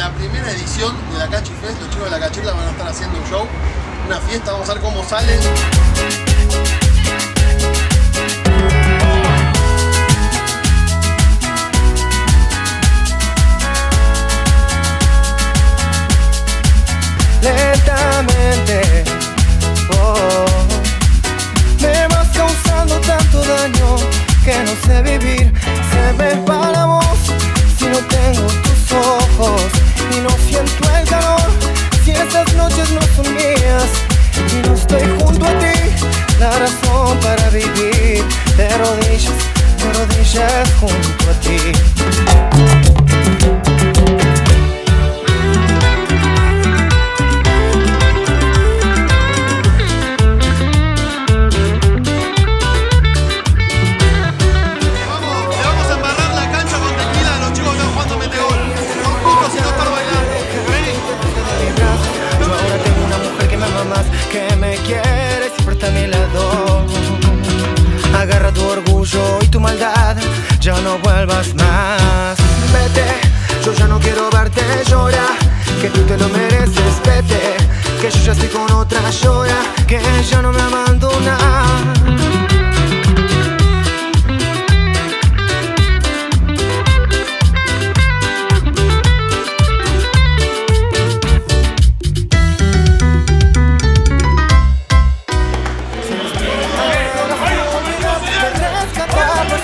la primera edición de la Cachi Fest. Los chicos de la Cacheta van a estar haciendo un show, una fiesta. Vamos a ver cómo salen. lentamente. Oh, vuelvas más. Vete, yo ya no quiero verte llorar, que tú te lo mereces, vete. Que yo ya estoy con otra llora, que ella no me abandona.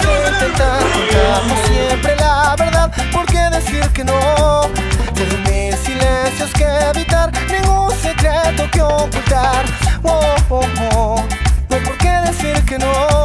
e intentar siempre la verdad. ¿Por qué decir que no? Desde mil silencios que evitar, ningún secreto que ocultar. No hay por qué decir que no.